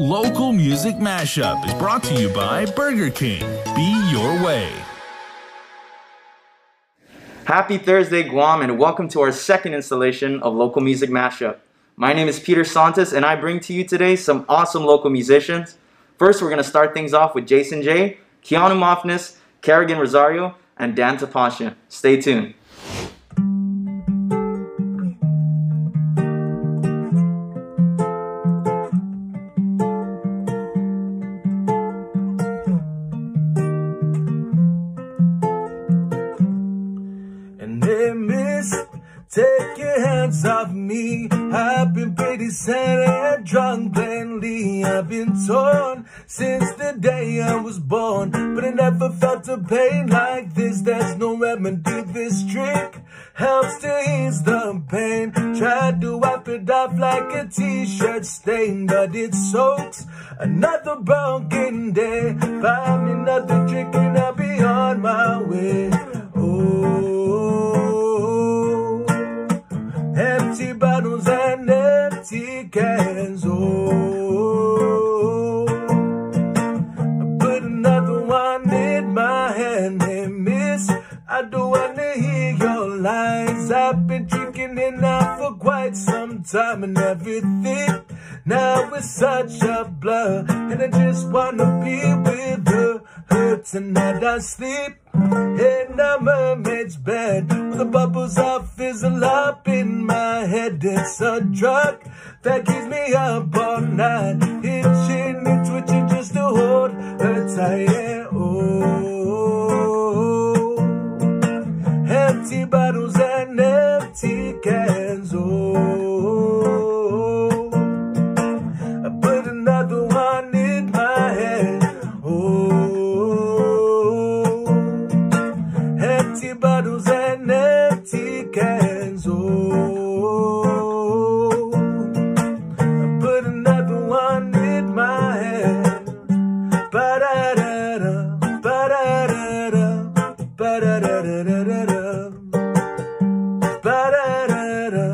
Local Music Mashup is brought to you by Burger King. Be your way. Happy Thursday, Guam, and welcome to our second installation of Local Music Mashup. My name is Peter Santos, and I bring to you today some awesome local musicians. First, we're going to start things off with Jason J, Keanu Mofness, Kerrigan Rosario, and Dan Tapasha. Stay tuned. Off me. I've been pretty sad and drunk lately. I've been torn since the day I was born. But I never felt a pain like this. There's no remedy. This trick helps to ease the pain. Tried to wipe it off like a t-shirt stain, but it soaks another broken day. Find me another drink and I'll be on my way. Oh, empty bottles and empty cans. Oh, I put another one in my hand. Hey, miss, I don't wanna hear your lies. I've been drinking it now for quite some time and everything. Now it's such a blur, and I just wanna be with her. Her tonight I sleep in a mermaid's bed. With the bubbles all fizzle up in my head. It's a drug that keeps me up all night. Itching and twitching just to hold her tight. Yeah, oh, empty bottles and empty cans. Oh, cans. Oh, I put another one in my head. Ba-da-da-da, ba-da-da-da, ba-da-da-da-da-da. Ba-da-da-da,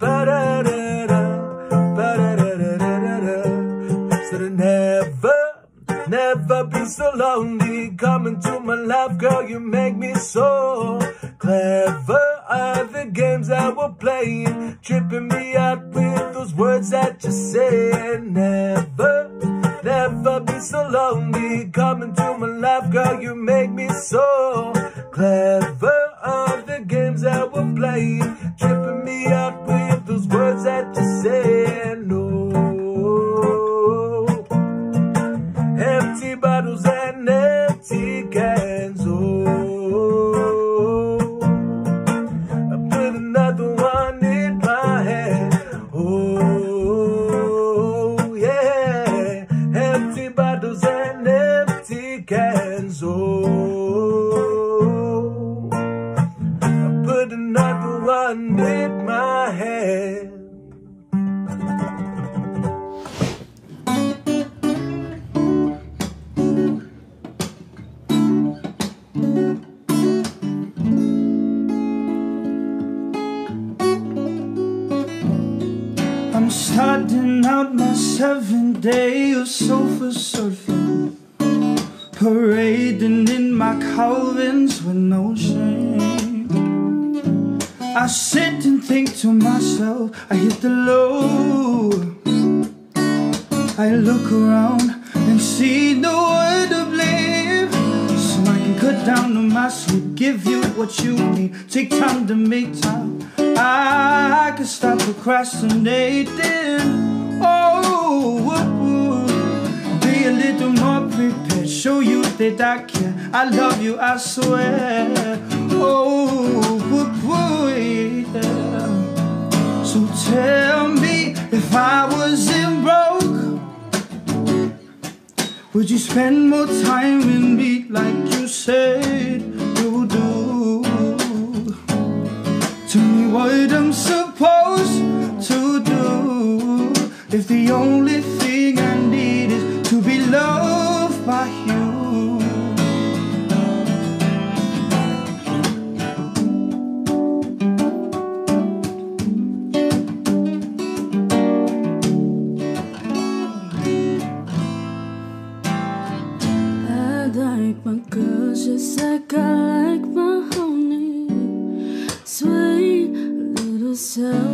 ba-da-da-da, ba-da-da-da-da-da. Said I never, never been so lonely. That starting out my seventh day of sofa surfing, parading in my Calvins with no shame. I sit and think to myself, I hit the low. I look around and see no one to blame. So I can cut down the mask and give you what you need. Take time to make time. I could stop procrastinating. Oh, be a little more prepared. Show you that I care. I love you, I swear. Oh, yeah. So tell me if I wasn't broke. Would you spend more time with me like you said so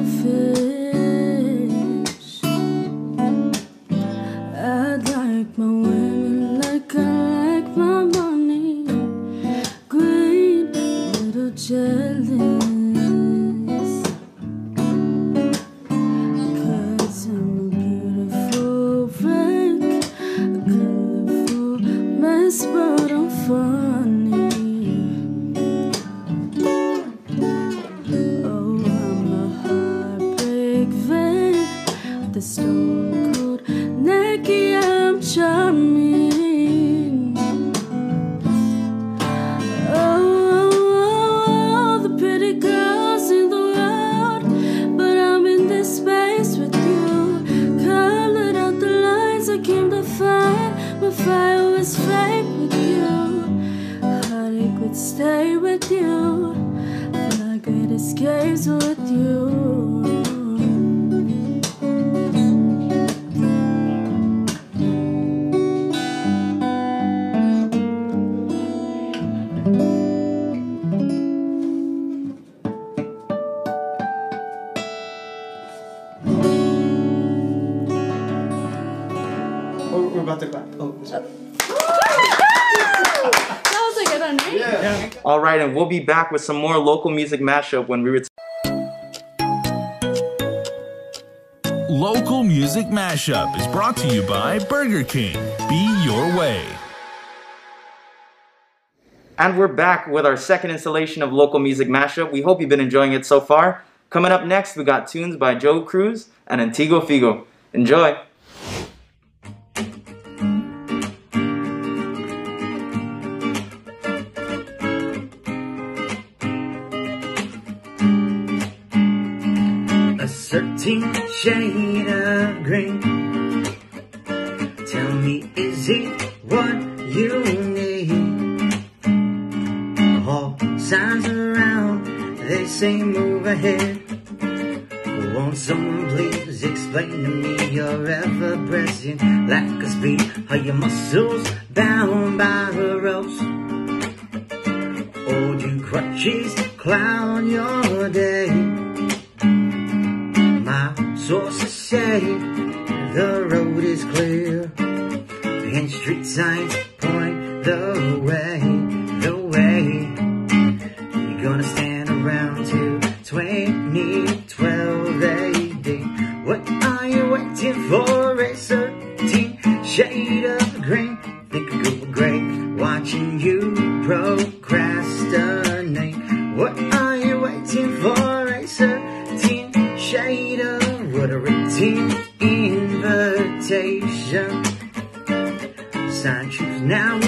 All right, and we'll be back with some more local music mashup when we return. Local Music Mashup is brought to you by Burger King. Be your way. And we're back with our second installation of local music mashup. We hope you've been enjoying it so far. Coming up next, we got tunes by Joe Cruz and Antigo Figo. Enjoy. Certain shade of green. Tell me, is it what you need? All signs around, they say move ahead. Won't someone please explain to me your ever-present lack of speed? Are your muscles bound by the ropes? Or do crutches clown your watching you procrastinate. What are you waiting for? A certain shade of what a written invitation. Sign now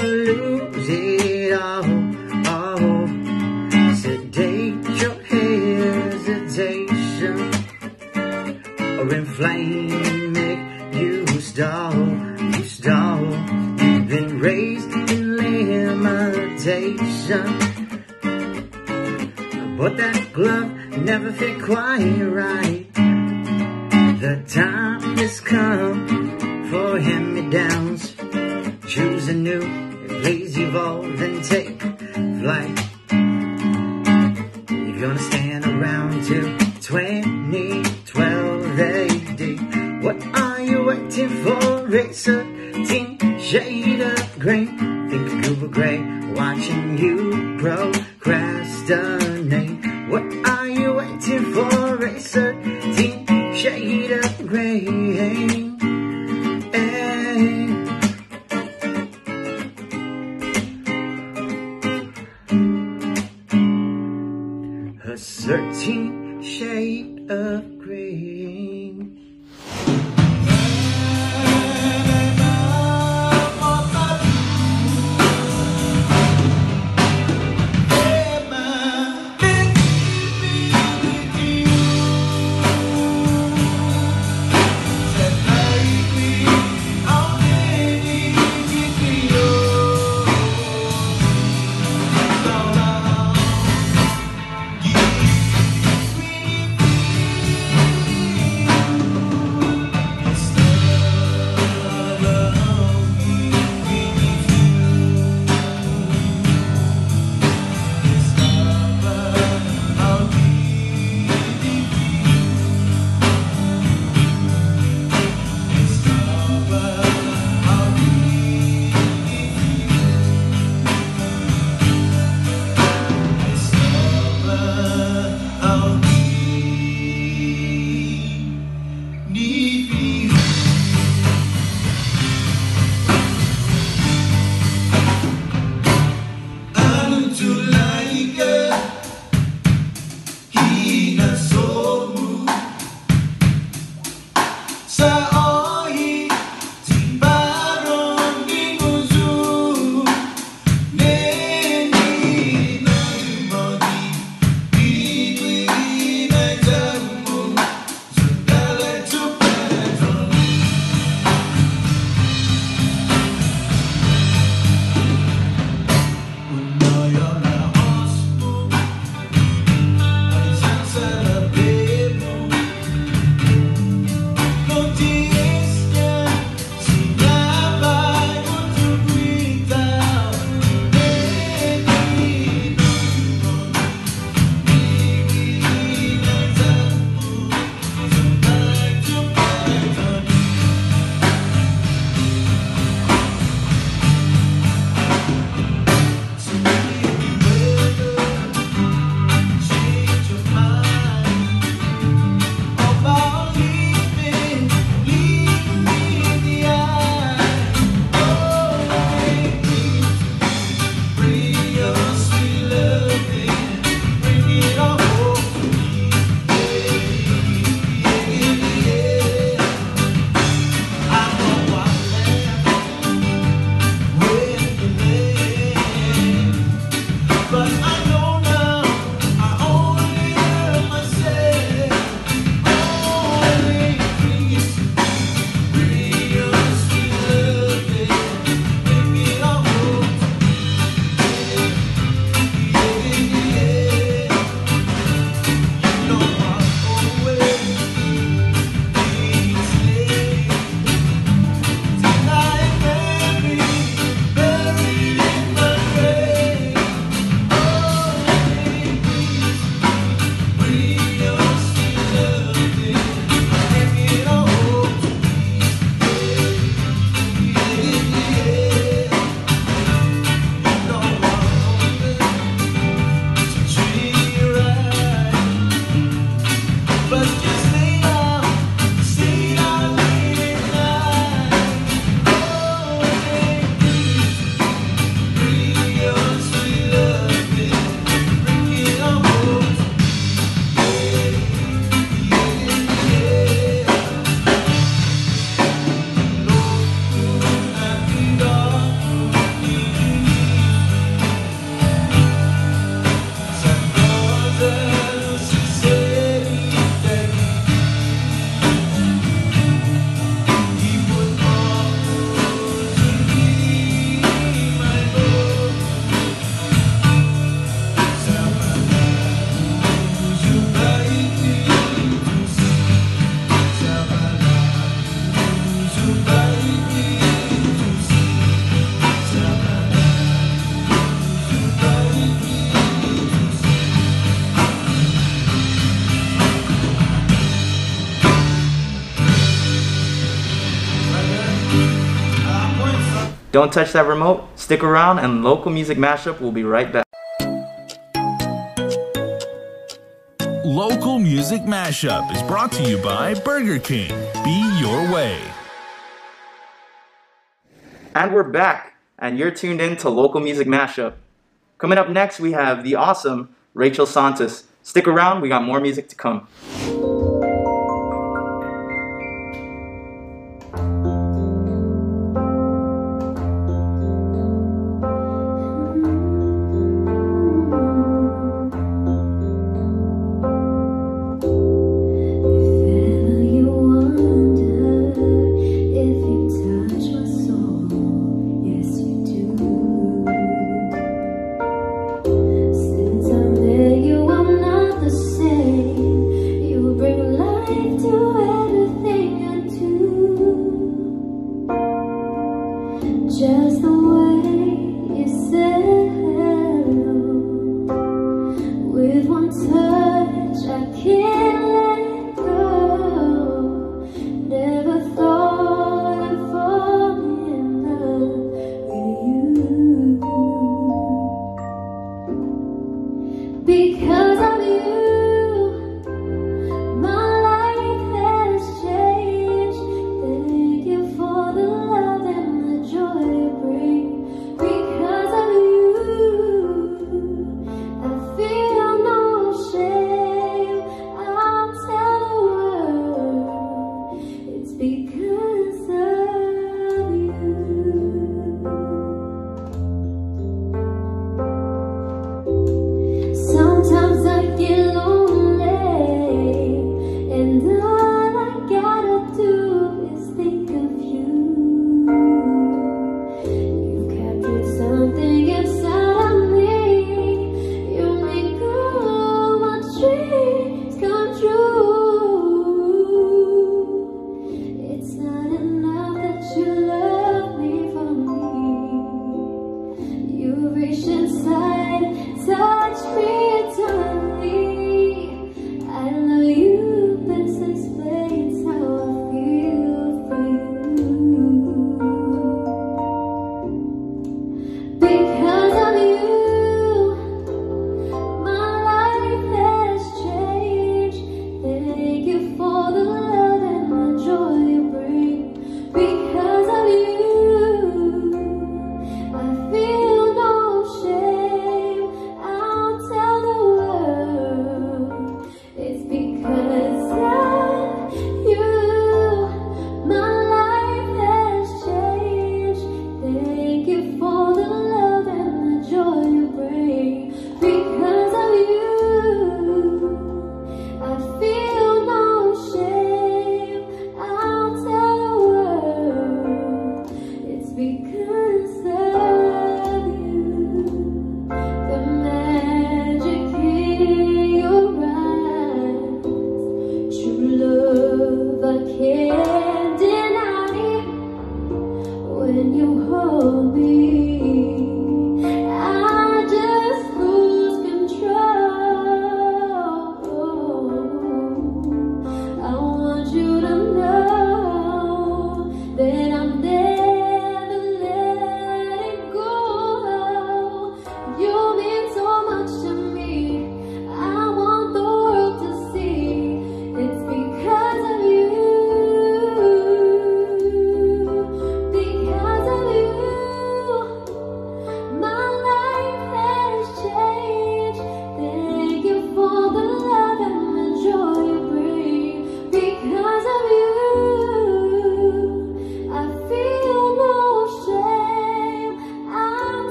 but that glove never fit quite right. The time has come for hand-me-downs. Choose a new, please evolve and take flight. You're gonna stand around till 2012 AD. What are you waiting for? It's a certain shade of green. Think of Google Gray, watching you procrastinate. Don't touch that remote, stick around, and Local Music Mashup will be right back. Local Music Mashup is brought to you by Burger King. Be your way. And we're back, and you're tuned in to Local Music Mashup. Coming up next, we have the awesome Rachel Santos. Stick around, we got more music to come.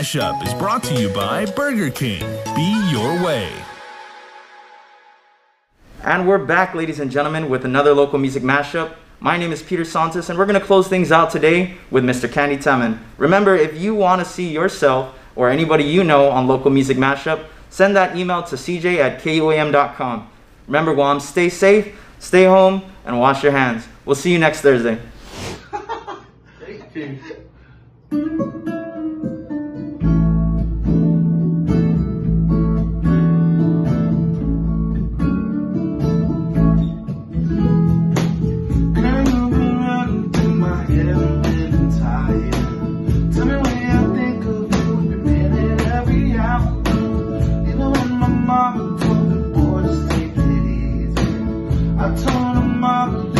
Mashup is brought to you by Burger King. Be your way. And we're back, ladies and gentlemen, with another local music mashup. My name is Peter Santos, and we're going to close things out today with Mr. Candy Temin. Remember, if you want to see yourself or anybody you know on local music mashup, send that email to cj at kuam.com. Remember, Guam, stay safe, stay home, and wash your hands. We'll see you next Thursday. Thank you. I told him I believe.